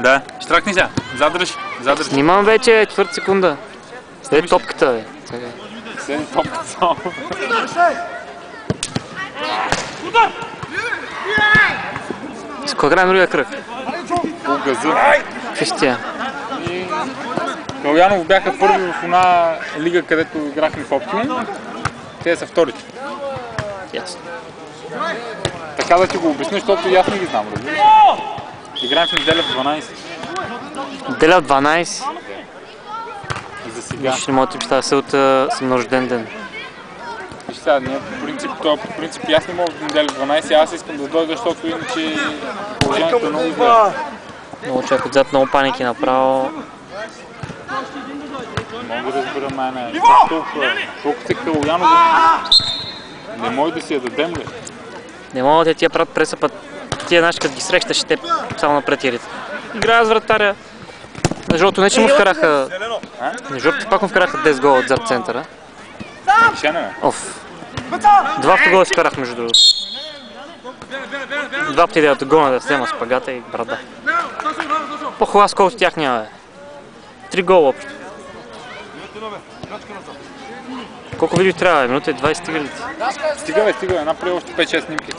Да, штракни се. Задръж, задръж. Снимам вече четвърта секунда. След топката, бе. Сега. Седи топката само. С кой на другия кръг? По газа. И Калуянов бяха първи в една лига, където играхме в Оптимум. Те са вторите. Ясно. Така да ти го обясня, защото и аз не ги знам, разбираш. Играем в неделя в 12. Деля в 12. За сега. Виж, не мога да ти представя селта съм рожден ден. Виж сега, ние по принцип, то, по принцип аз не мога в неделя в 12, аз искам да дойда, защото иначе положението е много зле. Много човек отзад, много паники направо. Не мога да разбера мене. Толкова, толкова се Калуянов не може да си я дадем, бе. Не мога да тия правят преса път. Тия наши като ги срещаш, те само напред ярите. Играя с вратаря. На жълто не че му вкараха... На жълто пак му вкараха 10 гола отзад центъра. Решена, бе. Оф. Два си вкарах между другото. Два пъти да гола да взема спагата и брада. По-хубав скол от тях няма, бе. Три гола общо. Колко видео трябва, бе? Минута и 20 стига ли ти? Стига, бе, стига. Направи още 5-6 снимки.